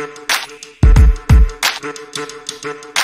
Thank you.